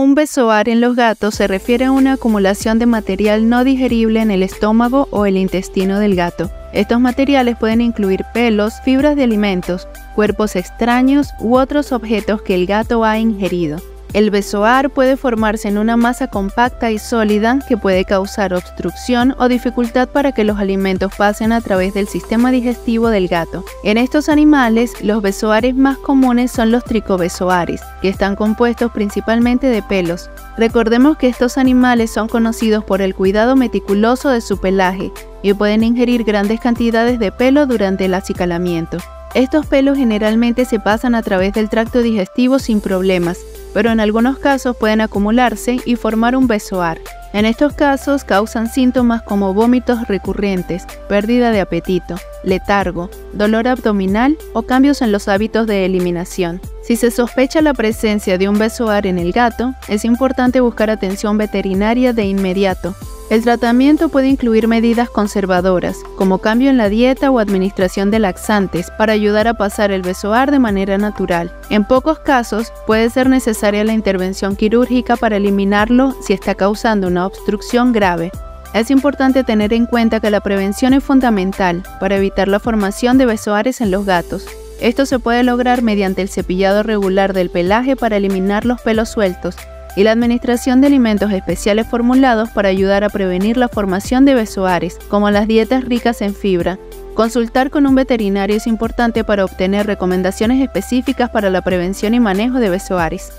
Un besoar en los gatos se refiere a una acumulación de material no digerible en el estómago o el intestino del gato. Estos materiales pueden incluir pelos, fibras de alimentos, cuerpos extraños u otros objetos que el gato ha ingerido. El besoar puede formarse en una masa compacta y sólida que puede causar obstrucción o dificultad para que los alimentos pasen a través del sistema digestivo del gato. En estos animales, los besoares más comunes son los tricobesoares, que están compuestos principalmente de pelos. Recordemos que estos animales son conocidos por el cuidado meticuloso de su pelaje y pueden ingerir grandes cantidades de pelo durante el acicalamiento. Estos pelos generalmente se pasan a través del tracto digestivo sin problemas, pero en algunos casos pueden acumularse y formar un besoar. En estos casos causan síntomas como vómitos recurrentes, pérdida de apetito, letargo, dolor abdominal o cambios en los hábitos de eliminación. Si se sospecha la presencia de un besoar en el gato, es importante buscar atención veterinaria de inmediato, el tratamiento puede incluir medidas conservadoras, como cambio en la dieta o administración de laxantes, para ayudar a pasar el besoar de manera natural. En pocos casos, puede ser necesaria la intervención quirúrgica para eliminarlo si está causando una obstrucción grave. Es importante tener en cuenta que la prevención es fundamental para evitar la formación de besoares en los gatos. Esto se puede lograr mediante el cepillado regular del pelaje para eliminar los pelos sueltos y la administración de alimentos especiales formulados para ayudar a prevenir la formación de besoares, como las dietas ricas en fibra. Consultar con un veterinario es importante para obtener recomendaciones específicas para la prevención y manejo de besoares.